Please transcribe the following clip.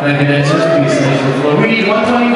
Thank you, dancers. Please. We need 121,